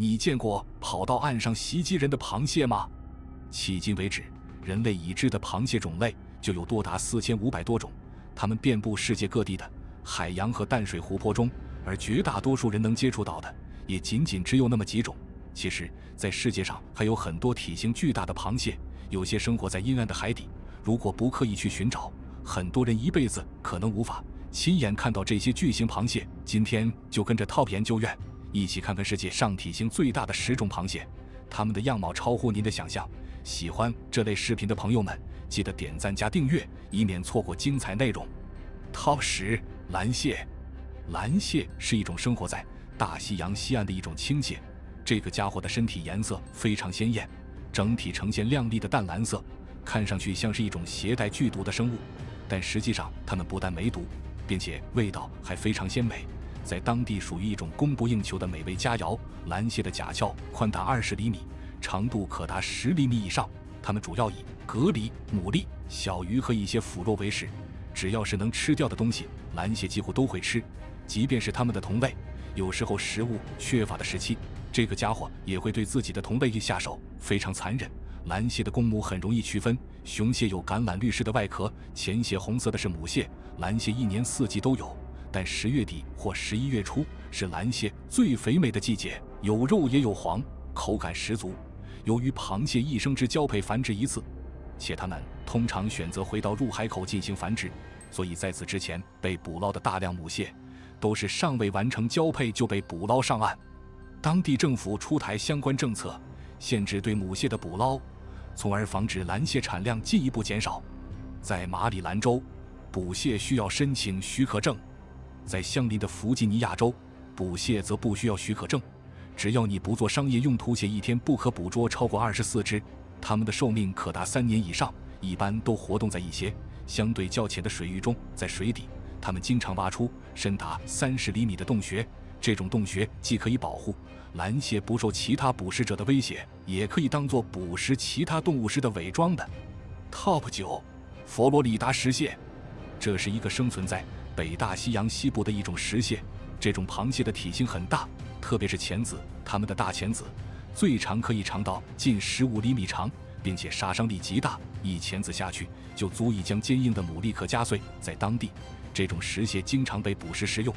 你见过跑到岸上袭击人的螃蟹吗？迄今为止，人类已知的螃蟹种类就有多达四千五百多种，它们遍布世界各地的海洋和淡水湖泊中，而绝大多数人能接触到的也仅仅只有那么几种。其实，在世界上还有很多体型巨大的螃蟹，有些生活在阴暗的海底。如果不刻意去寻找，很多人一辈子可能无法亲眼看到这些巨型螃蟹。今天就跟着 TOP 研究院一起看看世界上体型最大的十种螃蟹，它们的样貌超乎您的想象。喜欢这类视频的朋友们，记得点赞加订阅，以免错过精彩内容。Top 十：蓝蟹。蓝蟹是一种生活在大西洋西岸的一种青蟹。这个家伙的身体颜色非常鲜艳，整体呈现亮丽的淡蓝色，看上去像是一种携带剧毒的生物。但实际上，它们不但没毒，并且味道还非常鲜美，在当地属于一种供不应求的美味佳肴。蓝蟹的甲壳宽达二十厘米，长度可达十厘米以上。它们主要以蛤蜊、牡蛎、小鱼和一些腐肉为食。只要是能吃掉的东西，蓝蟹几乎都会吃，即便是它们的同类。有时候食物缺乏的时期。这个家伙也会对自己的同类下手，非常残忍。蓝蟹的公母很容易区分，雄蟹有橄榄绿色的外壳，浅蟹红色的是母蟹。蓝蟹一年四季都有，但十月底或十一月初是蓝蟹最肥美的季节，有肉也有黄，口感十足。由于螃蟹一生只交配繁殖一次，且它们通常选择回到入海口进行繁殖，所以在此之前被捕捞的大量母蟹，都是尚未完成交配就被捕捞上岸。当地政府出台相关政策，限制对母蟹的捕捞，从而防止蓝蟹产量进一步减少。在马里兰州，捕蟹需要申请许可证；在相邻的弗吉尼亚州，捕蟹则不需要许可证，只要你不做商业用途，且一天不可捕捉超过二十四只。它们的寿命可达三年以上，一般都活动在一些相对较浅的水域中，在水底，它们经常挖出深达三十厘米的洞穴。这种洞穴既可以保护蓝蟹不受其他捕食者的威胁，也可以当做捕食其他动物时的伪装的。Top 九，佛罗里达石蟹，这是一个生存在北大西洋西部的一种石蟹。这种螃蟹的体型很大，特别是钳子，它们的大钳子最长可以长到近十五厘米长，并且杀伤力极大，一钳子下去就足以将坚硬的牡蛎壳夹碎。在当地，这种石蟹经常被捕食食用。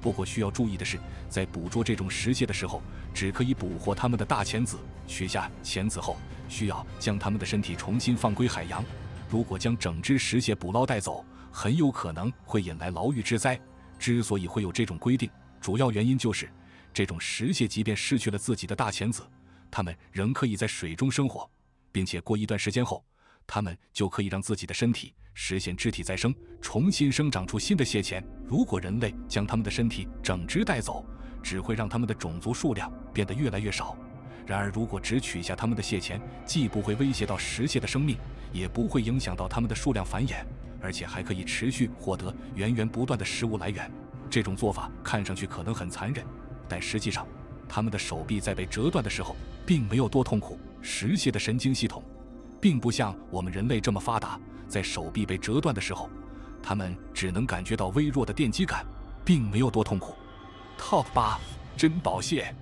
不过需要注意的是，在捕捉这种石蟹的时候，只可以捕获它们的大钳子。取下钳子后，需要将它们的身体重新放归海洋。如果将整只石蟹捕捞带走，很有可能会引来牢狱之灾。之所以会有这种规定，主要原因就是这种石蟹即便失去了自己的大钳子，它们仍可以在水中生活，并且过一段时间后。它们就可以让自己的身体实现肢体再生，重新生长出新的蟹钳。如果人类将它们的身体整只带走，只会让它们的种族数量变得越来越少。然而，如果只取下它们的蟹钳，既不会威胁到石蟹的生命，也不会影响到它们的数量繁衍，而且还可以持续获得源源不断的食物来源。这种做法看上去可能很残忍，但实际上，它们的手臂在被折断的时候并没有多痛苦。石蟹的神经系统。并不像我们人类这么发达，在手臂被折断的时候，它们只能感觉到微弱的电击感，并没有多痛苦。Top 八珍宝蟹，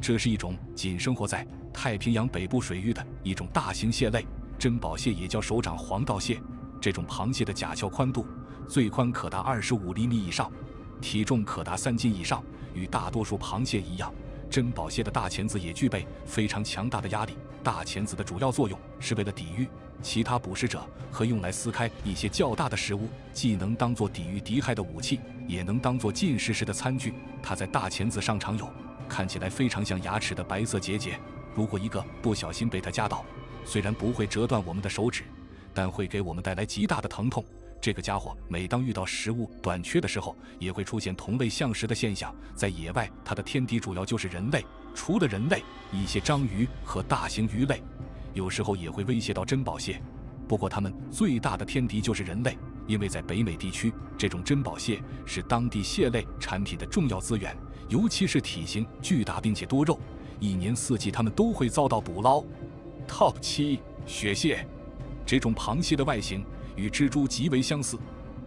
这是一种仅生活在太平洋北部水域的一种大型蟹类。珍宝蟹也叫手掌黄道蟹，这种螃蟹的甲壳宽度最宽可达二十五厘米以上，体重可达三斤以上。与大多数螃蟹一样。珍宝蟹的大钳子也具备非常强大的压力。大钳子的主要作用是为了抵御其他捕食者和用来撕开一些较大的食物，既能当做抵御敌害的武器，也能当做进食时的餐具。它在大钳子上常有看起来非常像牙齿的白色结节。如果一个不小心被它夹到，虽然不会折断我们的手指，但会给我们带来极大的疼痛。这个家伙每当遇到食物短缺的时候，也会出现同类相食的现象。在野外，它的天敌主要就是人类，除了人类，一些章鱼和大型鱼类，有时候也会威胁到珍宝蟹。不过，它们最大的天敌就是人类，因为在北美地区，这种珍宝蟹是当地蟹类产品的重要资源，尤其是体型巨大并且多肉，一年四季它们都会遭到捕捞。Top 七雪蟹，这种螃蟹的外形。与蜘蛛极为相似，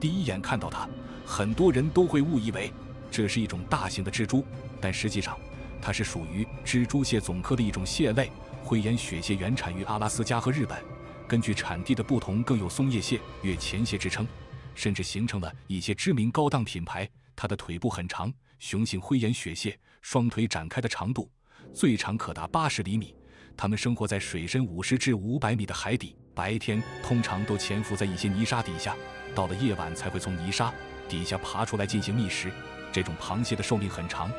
第一眼看到它，很多人都会误以为这是一种大型的蜘蛛，但实际上，它是属于蜘蛛蟹总科的一种蟹类。灰岩雪蟹原产于阿拉斯加和日本，根据产地的不同，更有松叶蟹、月前蟹之称，甚至形成了一些知名高档品牌。它的腿部很长，雄性灰岩雪蟹双腿展开的长度最长可达八十厘米。它们生活在水深五十至五百米的海底，白天通常都潜伏在一些泥沙底下，到了夜晚才会从泥沙底下爬出来进行觅食。这种螃蟹的寿命很长，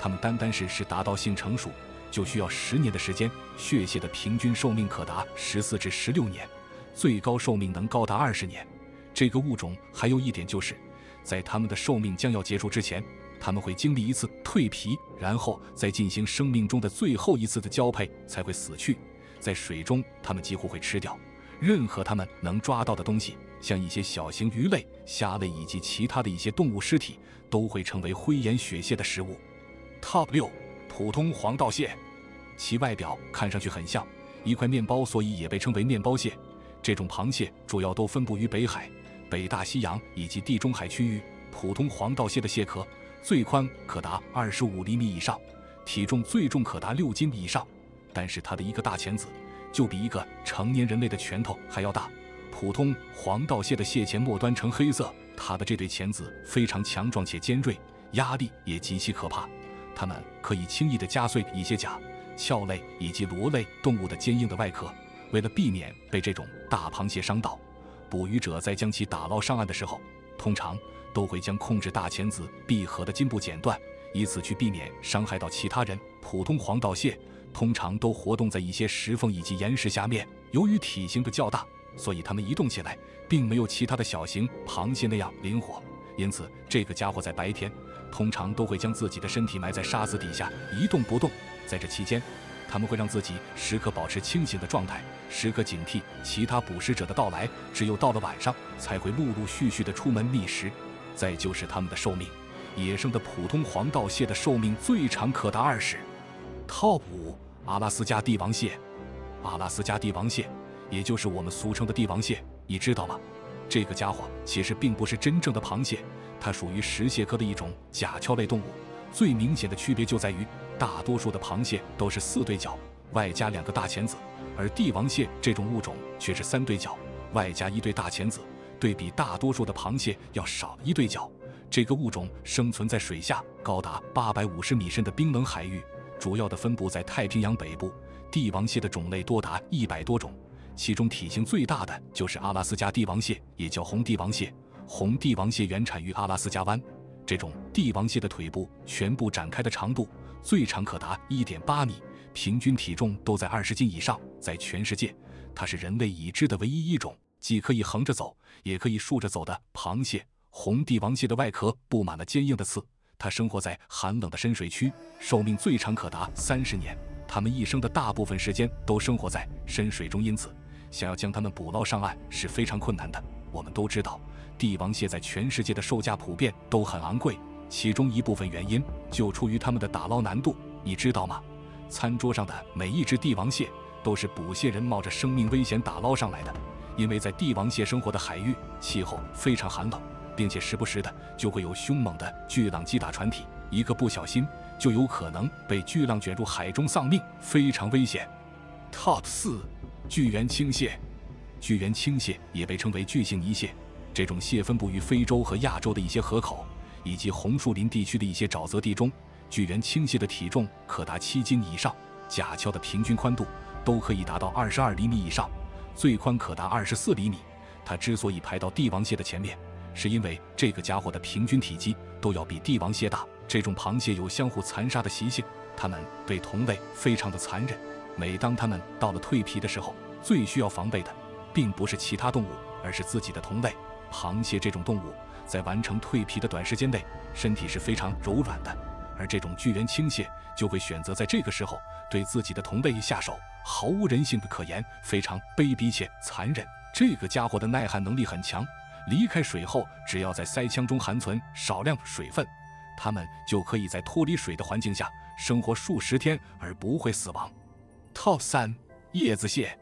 它们单单是是达到性成熟。就需要十年的时间，血蟹的平均寿命可达十四至十六年，最高寿命能高达二十年。这个物种还有一点就是，在它们的寿命将要结束之前，它们会经历一次蜕皮，然后再进行生命中的最后一次的交配才会死去。在水中，它们几乎会吃掉任何它们能抓到的东西，像一些小型鱼类、虾类以及其他的一些动物尸体，都会成为灰岩雪蟹的食物。Top 六。普通黄道蟹，其外表看上去很像一块面包，所以也被称为面包蟹。这种螃蟹主要都分布于北海、北大西洋以及地中海区域。普通黄道蟹的蟹壳最宽可达二十五厘米以上，体重最重可达六斤以上。但是它的一个大钳子就比一个成年人类的拳头还要大。普通黄道蟹的蟹钳末端呈黑色，它的这对钳子非常强壮且尖锐，压力也极其可怕。它们可以轻易地夹碎一些甲、壳类以及螺类动物的坚硬的外壳。为了避免被这种大螃蟹伤到，捕鱼者在将其打捞上岸的时候，通常都会将控制大钳子闭合的筋部剪断，以此去避免伤害到其他人。普通黄道蟹通常都活动在一些石缝以及岩石下面，由于体型的较大，所以它们移动起来并没有其他的小型螃蟹那样灵活。因此，这个家伙在白天。通常都会将自己的身体埋在沙子底下一动不动，在这期间，他们会让自己时刻保持清醒的状态，时刻警惕其他捕食者的到来。只有到了晚上，才会陆陆续续的出门觅食。再就是它们的寿命，野生的普通黄道蟹的寿命最长可达二十。Top 五，阿拉斯加帝王蟹。阿拉斯加帝王蟹，也就是我们俗称的帝王蟹，你知道吗？这个家伙其实并不是真正的螃蟹。它属于石蟹科的一种甲壳类动物，最明显的区别就在于，大多数的螃蟹都是四对脚，外加两个大钳子，而帝王蟹这种物种却是三对脚，外加一对大钳子，对比大多数的螃蟹要少一对脚。这个物种生存在水下高达八百五十米深的冰冷海域，主要的分布在太平洋北部。帝王蟹的种类多达一百多种，其中体型最大的就是阿拉斯加帝王蟹，也叫红帝王蟹。红帝王蟹原产于阿拉斯加湾，这种帝王蟹的腿部全部展开的长度最长可达一点八米，平均体重都在二十斤以上。在全世界，它是人类已知的唯一一种既可以横着走，也可以竖着走的螃蟹。红帝王蟹的外壳布满了坚硬的刺，它生活在寒冷的深水区，寿命最长可达三十年。它们一生的大部分时间都生活在深水中，因此想要将它们捕捞上岸是非常困难的。我们都知道。帝王蟹在全世界的售价普遍都很昂贵，其中一部分原因就出于它们的打捞难度，你知道吗？餐桌上的每一只帝王蟹都是捕蟹人冒着生命危险打捞上来的，因为在帝王蟹生活的海域气候非常寒冷，并且时不时的就会有凶猛的巨浪击打船体，一个不小心就有可能被巨浪卷入海中丧命，非常危险。Top 四，巨猿青蟹，巨猿青蟹也被称为巨型泥蟹。这种蟹分布于非洲和亚洲的一些河口，以及红树林地区的一些沼泽地中。巨猿青蟹的体重可达七斤以上，甲壳的平均宽度都可以达到二十二厘米以上，最宽可达二十四厘米。它之所以排到帝王蟹的前面，是因为这个家伙的平均体积都要比帝王蟹大。这种螃蟹有相互残杀的习性，它们对同类非常的残忍。每当它们到了蜕皮的时候，最需要防备的，并不是其他动物，而是自己的同类。螃蟹这种动物在完成蜕皮的短时间内，身体是非常柔软的，而这种巨源青蟹就会选择在这个时候对自己的同类下手，毫无人性的可言，非常卑鄙且残忍。这个家伙的耐旱能力很强，离开水后，只要在鳃腔中含存少量水分，它们就可以在脱离水的环境下生活数十天而不会死亡。Top 三叶子蟹，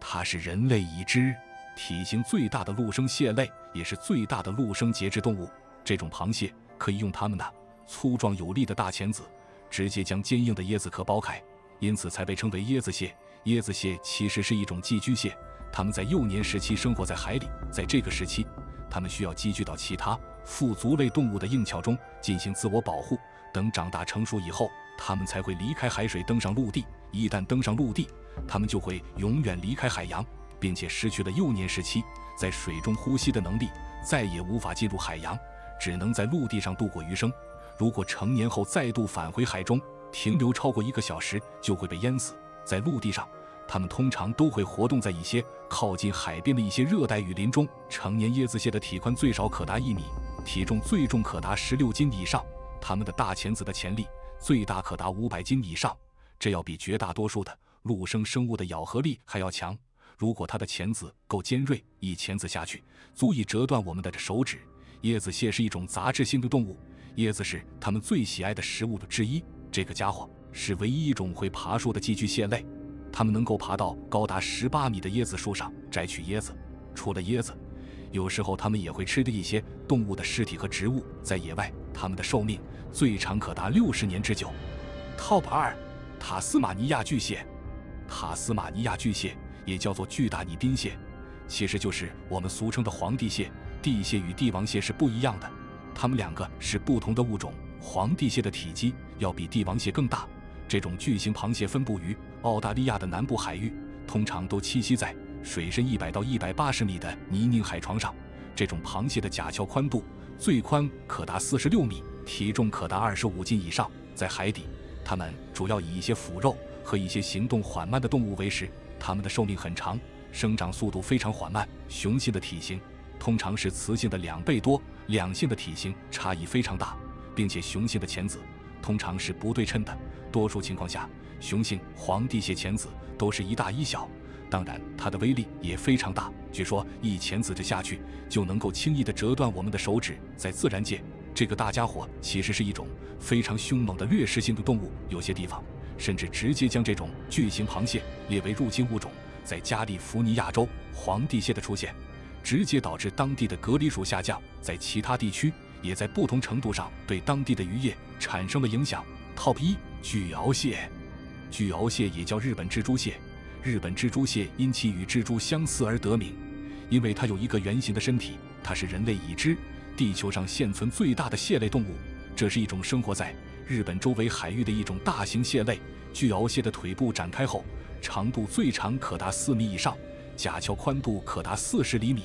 它是人类已知。体型最大的陆生蟹类，也是最大的陆生节肢动物。这种螃蟹可以用它们的粗壮有力的大钳子，直接将坚硬的椰子壳剥开，因此才被称为椰子蟹。椰子蟹其实是一种寄居蟹，它们在幼年时期生活在海里，在这个时期，它们需要寄居到其他腹足类动物的硬壳中进行自我保护。等长大成熟以后，它们才会离开海水登上陆地。一旦登上陆地，它们就会永远离开海洋，并且失去了幼年时期在水中呼吸的能力，再也无法进入海洋，只能在陆地上度过余生。如果成年后再度返回海中，停留超过一个小时，就会被淹死。在陆地上，它们通常都会活动在一些靠近海边的一些热带雨林中。成年椰子蟹的体宽最少可达一米，体重最重可达十六斤以上。它们的大钳子的潜力最大可达五百斤以上，这要比绝大多数的陆生生物的咬合力还要强。如果它的钳子够尖锐，一钳子下去足以折断我们的手指。椰子蟹是一种杂食性的动物。椰子是它们最喜爱的食物之一。这个家伙是唯一一种会爬树的寄居蟹类，它们能够爬到高达十八米的椰子树上摘取椰子。除了椰子，有时候它们也会吃的一些动物的尸体和植物。在野外，它们的寿命最长可达六十年之久。Top 二，塔斯马尼亚巨蟹。塔斯马尼亚巨蟹也叫做巨大拟宾蟹，其实就是我们俗称的皇帝蟹。帝蟹与帝王蟹是不一样的。它们两个是不同的物种。皇帝蟹的体积要比帝王蟹更大。这种巨型螃蟹分布于澳大利亚的南部海域，通常都栖息在水深一百到一百八十米的泥泞海床上。这种螃蟹的甲壳宽度最宽可达四十六米，体重可达二十五斤以上。在海底，它们主要以一些腐肉和一些行动缓慢的动物为食。它们的寿命很长，生长速度非常缓慢。雄性的体型通常是雌性的两倍多。两性的体型差异非常大，并且雄性的钳子通常是不对称的。多数情况下，雄性皇帝蟹钳子都是一大一小。当然，它的威力也非常大。据说一钳子这下去就能够轻易地折断我们的手指。在自然界，这个大家伙其实是一种非常凶猛的掠食性的动物。有些地方甚至直接将这种巨型螃蟹列为入侵物种。在加利福尼亚州，皇帝蟹的出现。直接导致当地的隔离鼠下降，在其他地区也在不同程度上对当地的渔业产生了影响。Top 一巨螯蟹，巨螯蟹也叫日本蜘蛛蟹，日本蜘蛛蟹因其与蜘蛛相似而得名，因为它有一个圆形的身体。它是人类已知地球上现存最大的蟹类动物，这是一种生活在日本周围海域的一种大型蟹类。巨螯蟹的腿部展开后，长度最长可达四米以上，甲壳宽度可达四十厘米。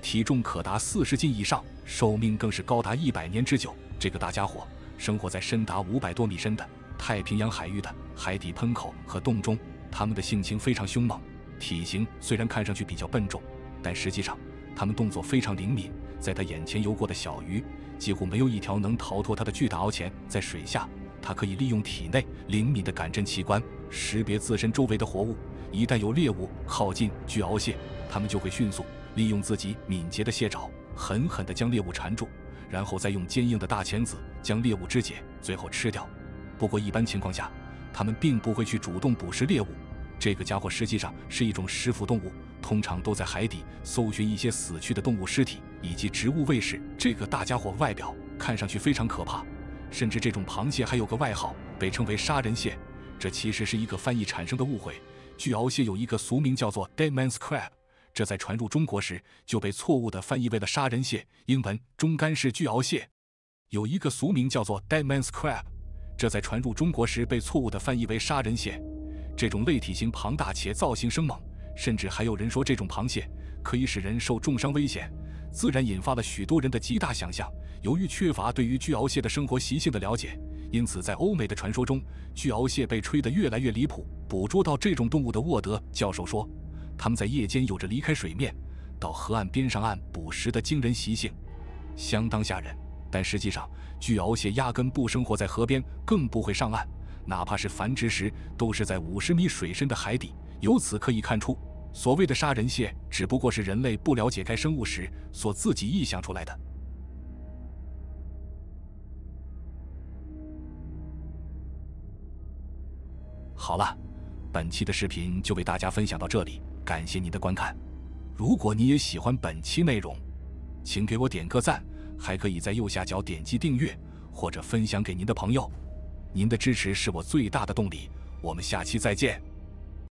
体重可达四十斤以上，寿命更是高达一百年之久。这个大家伙生活在深达五百多米深的太平洋海域的海底喷口和洞中，它们的性情非常凶猛。体型虽然看上去比较笨重，但实际上它们动作非常灵敏。在它眼前游过的小鱼，几乎没有一条能逃脱它的巨大螯钳。在水下，它可以利用体内灵敏的感震器官识别自身周围的活物。一旦有猎物靠近巨鳌蟹，它们就会迅速。利用自己敏捷的蟹爪，狠狠地将猎物缠住，然后再用坚硬的大钳子将猎物肢解，最后吃掉。不过一般情况下，它们并不会去主动捕食猎物。这个家伙实际上是一种食腐动物，通常都在海底搜寻一些死去的动物尸体以及植物喂食。这个大家伙外表看上去非常可怕，甚至这种螃蟹还有个外号，被称为“杀人蟹”。这其实是一个翻译产生的误会。巨鳌蟹有一个俗名叫做 “Dead Man's Crab”。这在传入中国时就被错误地翻译为了杀人蟹，英文中干式巨鳌蟹，有一个俗名叫做 Dead Man's Crab。这在传入中国时被错误地翻译为杀人蟹。这种类体型庞大且造型生猛，甚至还有人说这种螃蟹可以使人受重伤危险，自然引发了许多人的极大想象。由于缺乏对于巨鳌蟹的生活习性的了解，因此在欧美的传说中，巨鳌蟹被吹得越来越离谱。捕捉到这种动物的沃德教授说。他们在夜间有着离开水面，到河岸边上岸捕食的惊人习性，相当吓人。但实际上，巨螯蟹压根不生活在河边，更不会上岸，哪怕是繁殖时，都是在五十米水深的海底。由此可以看出，所谓的杀人蟹只不过是人类不了解该生物时所自己臆想出来的。好了，本期的视频就为大家分享到这里。感谢您的观看，如果你也喜欢本期内容，请给我点个赞，还可以在右下角点击订阅或者分享给您的朋友。您的支持是我最大的动力。我们下期再见。